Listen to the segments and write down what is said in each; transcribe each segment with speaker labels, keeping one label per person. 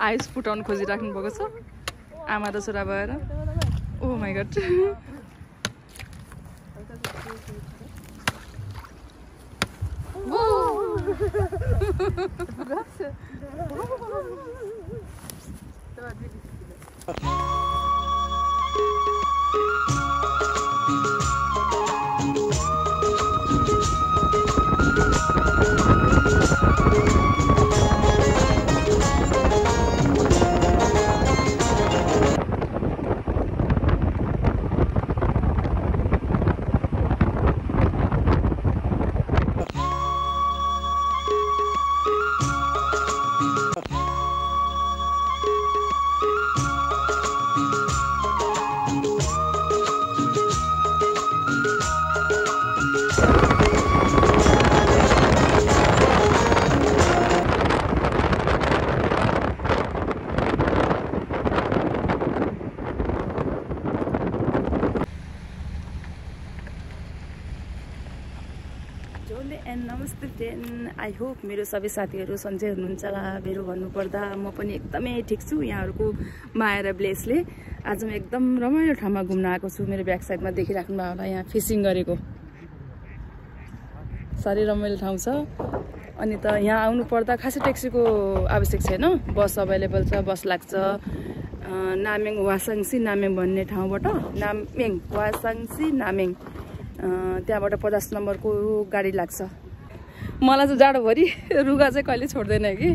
Speaker 1: Ice फुटाउनु खोजिराख्नु भएको छ। आमा र छोरा भएर। ओ माई गड जोले मेरो सबै साथीहरू सन्चै हुनुहुन्छ। मेरो भन्नुपर्दा म पनि एकदमै ठिक छु। यहाँहरूको माया र ब्लेसले आज म एकदम रमाइलो ठाउँमा घुम्न आएको छु। मेरो ब्याक साइडमा देखिराख्नु होला यहाँ फिसिङ गरेको। साह्रै रमाइलो ठाउँ छ। अनि त यहाँ आउनु पर्दा खासै ट्याक्सीको आवश्यक छैन। बस अभाइलेबल छ बस लाग्छ। नामेङ वासाङसी नामेङ भन्ने ठाउँबाट नामेङ वासाङसी नामेङ। त्यहाँबाट पचास नम्बरको गाडी लाग्छ। मलाई चाहिँ जाडोभरि रुगा चाहिँ कहिले छोड्दैन कि?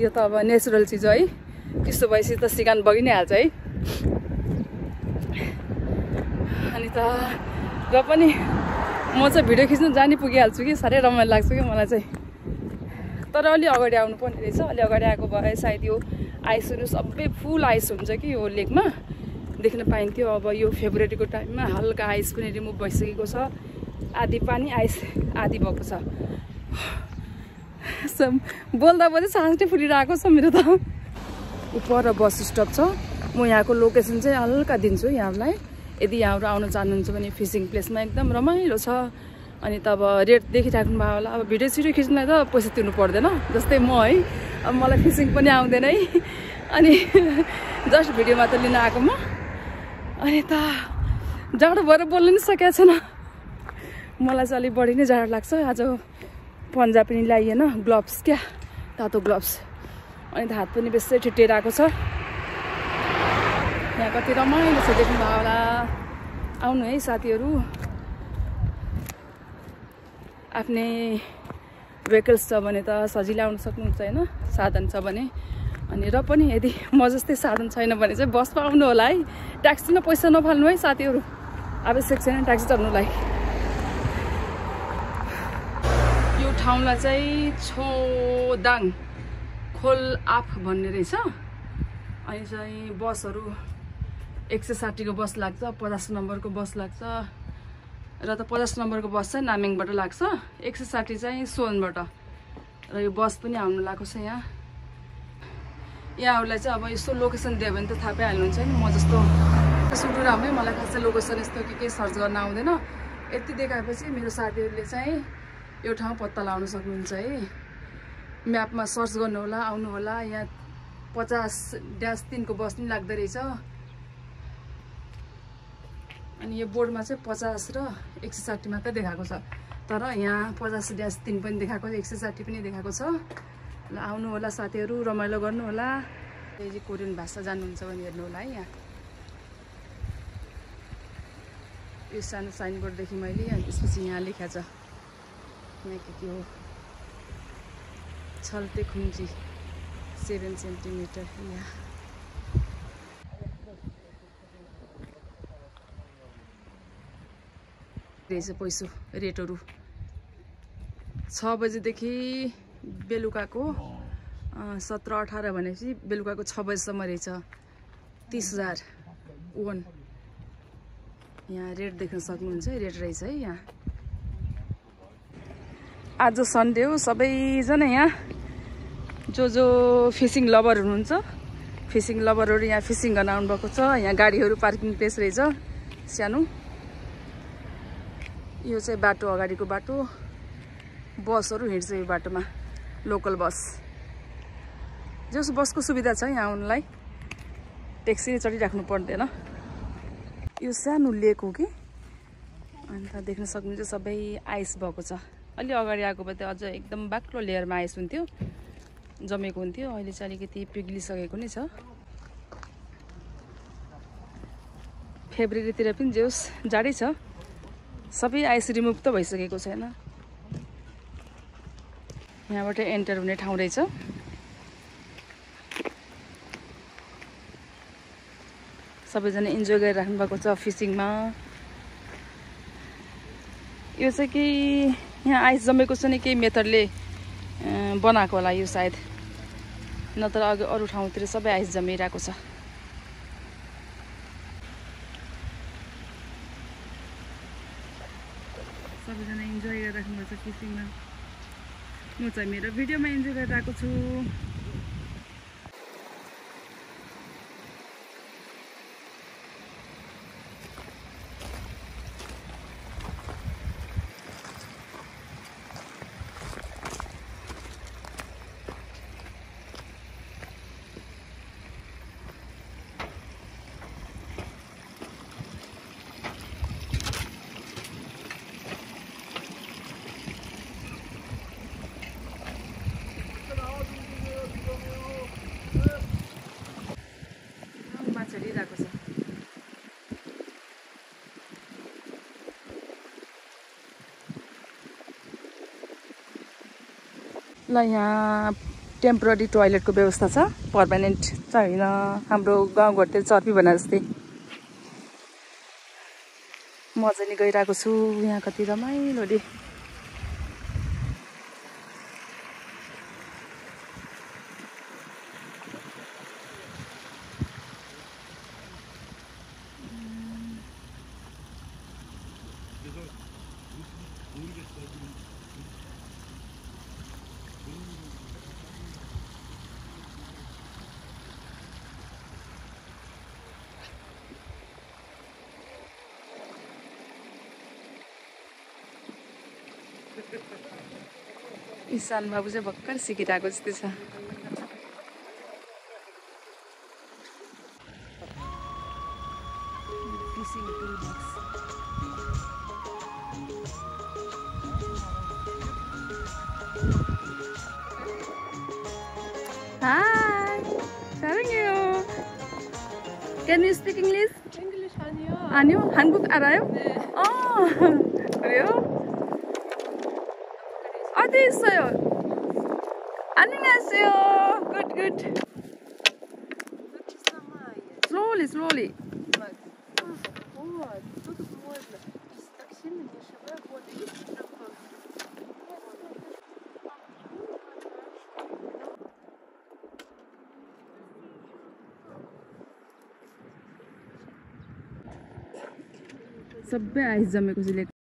Speaker 1: यो त अब नेचुरल चिज हो है। त्यस्तो भएपछि त सिकान बगि नै हाल्छ है। अनि त र पनि म चाहिँ भिडियो खिच्नु जानी पुगिहाल्छु कि? साह्रै रमाइलो लाग्छ कि मलाई चाहिँ। तर अलि अगाडि आउनु पर्ने रहेछ। अलि अगाडि आएको भए सायद यो आइसहरू सबै फुल आइस हुन्छ कि यो लेकमा? देख्न पाइन्थ्यो। अब यो फेब्रुअरीको टाइममा हल्का आइस पनि रिमुभ भइसकेको छ। आधी पानी आइस आधी भएको छ। बोल्दा बोल्दै सास चाहिँ फुलिरहेको छ मेरो त। उपर बस स्टप छ। म यहाँको लोकेसन चाहिँ हल्का दिन्छु यहाँलाई। यदि यहाँबाट आउन चाहनुहुन्छ भने फिसिङ प्लेसमा एकदम रमाइलो छ। अनि त अब रेट देखिराख्नु भयो होला। अब भिडियो सिडियो खिच्नुलाई त पैसा तिर्नु पर्दैन जस्तै म है। अब मलाई फिसिङ पनि आउँदैन है। अनि जस्ट भिडियो मात्र लिन आएको म। अनि त जाडो भएर बोल्नु नि सकेको छैन। मलाई चाहिँ अलिक बढी नै जाडो लाग्छ। आज पन्जा पनि लगाइएन ग्लोभ्स क्या तातो ग्लोभ्स अनि हात पनि बेसै ठिटिएर आएको छ। यहाँ कति रमाइलो छ देख्नु भयो होला। आउनु है साथीहरू। आफ्नै भेहिकल्स छ भने त सजिलै आउनु सक्नुहुन्छ होइन साधन छ भने। अनि र पनि यदि म जस्तै साधन छैन भने चाहिँ बसमा आउनु होला है। ट्याक्सीमा पैसा नफाल्नु है साथीहरू। आवश्यक छैन ट्याक्सी चढ्नुलाई यो ठाउँलाई चाहिँ छोदाङ खोल आफ भन्ने रहेछ। अनि चाहिँ बसहरू एक सय साठीको बस लाग्छ पचास नम्बरको बस लाग्छ। र त पचास नम्बरको बस चाहिँ नामेङबाट लाग्छ। एक सय साठी चाहिँ सोनबाट। र यो बस पनि आउनु लागेको छ यहाँ। यहाँहरूलाई चाहिँ अब यस्तो लोकेसन दियो भने त थाहा पाइहाल्नुहुन्छ नि। म जस्तो सुटुरामै मलाई खासै लोकेसन यस्तो के के सर्च गर्न आउँदैन। यति देखाएपछि मेरो साथीहरूले चाहिँ यो ठाउँ पत्ता लगाउन सक्नुहुन्छ है। म्यापमा सर्च गर्नु होला आउनु होला यहाँ पचास ड्यास तिनको बस पनि लाग्दो रहेछ। अनि यो बोर्डमा चाहिँ पचास र एक सय साठी मात्रै देखाएको छ। तर यहाँ पचास ड्यास तिन पनि देखाएको छ एक सय साठी पनि देखाएको छ। ल आउनु होला साथीहरू रमाइलो गर्नु होला यो चाहिँ कोरियन भाषा जान्नुहुन्छ भने हेर्नु होला है यहाँ। यो सानो साइनबोर्डदेखि मैले अनि त्यसपछि यहाँ लेखा छ। यहाँ के के हो? छल्ते खुम्ची सेभेन सेन्टिमिटर यहाँ रहेछ पैसो रेटहरू। छ बजीदेखि बेलुकाको सत्र अठार भनेपछि बेलुकाको छ बजीसम्म रहेछ। तिस हजार वान यहाँ रेट देख्न सक्नुहुन्छ रेट रहेछ है यहाँ। आज सन्डे हो सबैजना यहाँ। जो जो फिसिङ लभर हुनुहुन्छ फिसिङ लभरहरू यहाँ फिसिङ गर्न आउनुभएको छ। यहाँ गाडीहरू पार्किङ प्लेस रहेछ सानो। यो चाहिँ बाटो अगाडिको बाटो। बसहरू हिँड्छ यो बाटोमा लोकल बस। जस बसको सुविधा छ यहाँ आउनुलाई ट्याक्सी चढिराख्नु पर्दैन। यो सानो लेक हो कि? अन्त देख्न सक्नुहुन्छ सबै आइस भएको छ। अलि अगाडि आएको भए त अझ एकदम बाक्लो लेयरमा आइस हुन्थ्यो। जमेको हुन्थ्यो। अहिले चाहिँ अलिकति पिग्लिसकेको नै छ। फेब्रुअरीतिर पनि जे होस् जाडै छ। सबै आइस रिमुभ त भइसकेको छैन। यहाँबाट एन्टर हुने ठाउँ रहेछ। सबैजना इन्जोय गरिराख्नु भएको छ फिसिङमा। यो चाहिँ कि यहाँ आइस जमेको छ नि केही मेथडले बनाएको होला यो सायद। नत्र अघि अरू ठाउँतिर सबै आइस जमिरहेको छ। सबैजना इन्जोय गरिराख्नु भएको छ फिसिङमा म चाहिँ मेरो भिडियोमा इन्जोय गरिरहेको छु माछा लिइरहेको छ ल यहाँ टेम्पोररी टोइलेटको व्यवस्था छ पर्मानेन्ट होइन हाम्रो गाउँघरतिर चर्पी भने जस्तै। म गइरहेको छु यहाँ कति रमाइलोले इसान ईशान बाबू से भक्कर ගොස් තිසා පිසින් පිලික්ස් Can you speak English?
Speaker 2: English,
Speaker 1: Hanyu. Hanyu, 한국 알아요? Oh, 어, 그래요? 어디 있어요? 안녕하세요. Good, good. Slowly, slowly. सबै आइस जमेको सिलेक्ट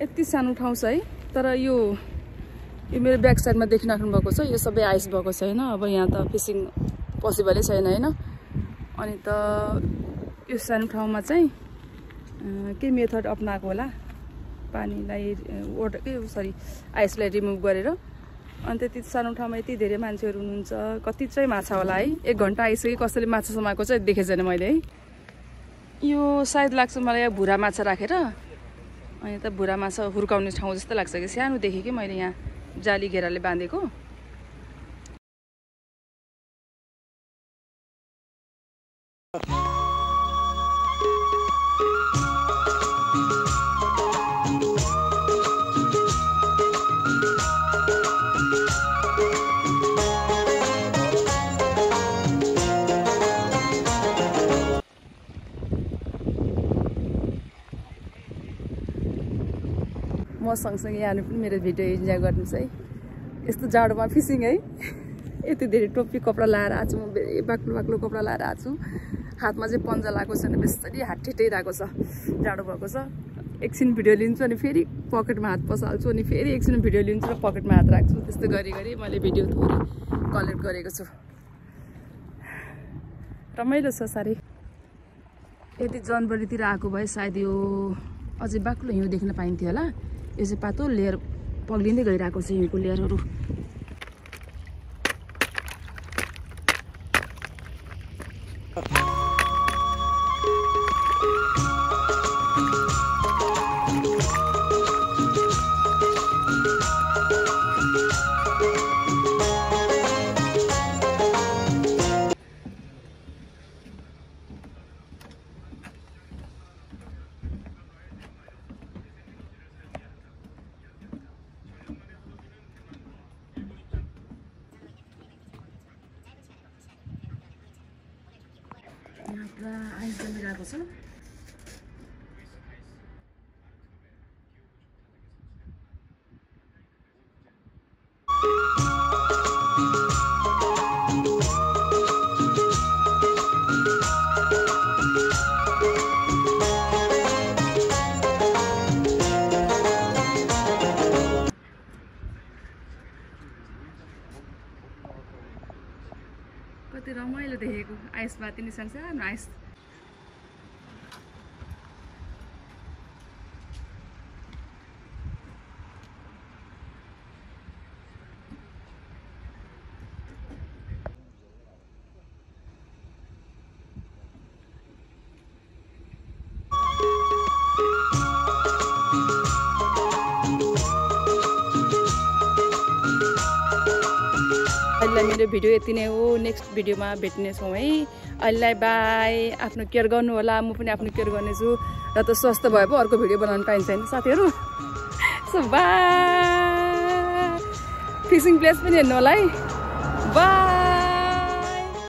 Speaker 1: यति सानो ठाउँ छ है। तर यो यो मेरो ब्याक साइडमा देखिराख्नु भएको छ। यो सबै आइस भएको छ होइन। अब यहाँ त फिसिङ पोसिबलै छैन होइन। अनि त यो सानो ठाउँमा चाहिँ के मेथड अप्नाएको होला? पानीलाई वाटर के सरी आइसलाई रिमुभ गरेर। अनि त्यति सानो ठाउँमा यति धेरै मान्छेहरू हुनुहुन्छ। कति चाहिँ माछा होला है? एक घन्टा आइसक्यो कसैले माछा समाएको चाहिँ देखेको छैन मैले है। यो सायद लाग्छ मलाई भुरा माछा राखेर। अनि त भुरा माछा हुर्काउने ठाउँ जस्तो लाग्छ कि? सानो देखेँ कि मैले यहाँ जाली घेराले बाँधेको। म सँगसँगै यहाँ पनि मेरो भिडियो इन्जोय गर्नुहोस् है यस्तो जाडोमा फिसिङ है। यति धेरै टोपी कपडा लाएर आएको छु म धेरै बाक्लो बाक्लो कपडा लाएर आएको छु हातमा चाहिँ पन्जा लगाएको छैन बेसरी हात ठिटाइरहेको छ। जाडो भएको छ। एकछिन भिडियो लिन्छु अनि फेरि पकेटमा हात पसाल्छु अनि फेरि एकछिन भिडियो लिन्छु र पकेटमा हात राख्छु। त्यस्तो गरी गरी मैले भिडियो थोरै कलेक्ट गरेको छु। रमाइलो छ साह्रै। यति जनवरीतिर आएको भए सायद यो अझै बाक्लो हिउँ देख्न पाइन्थ्यो होला। यो चाहिँ पातो लेयर पग्लिँदै गइरहेको छ हिउँको लेयरहरू। कति रमाइलो देखेको आइस बाती नि सानो आइस अहिलेलाई मेरो भिडियो यति नै हो। नेक्स्ट भिडियोमा भेट्नेछौँ है। अहिलेलाई बाई। आफ्नो केयर गर्नु होला। म पनि आफ्नो केयर गर्नेछु। र त स्वस्थ भए पो अर्को भिडियो बनाउनु पाइन्छ नि साथीहरू? सो बाई फिसिङ प्लेस पनि हेर्नु होला है। बाई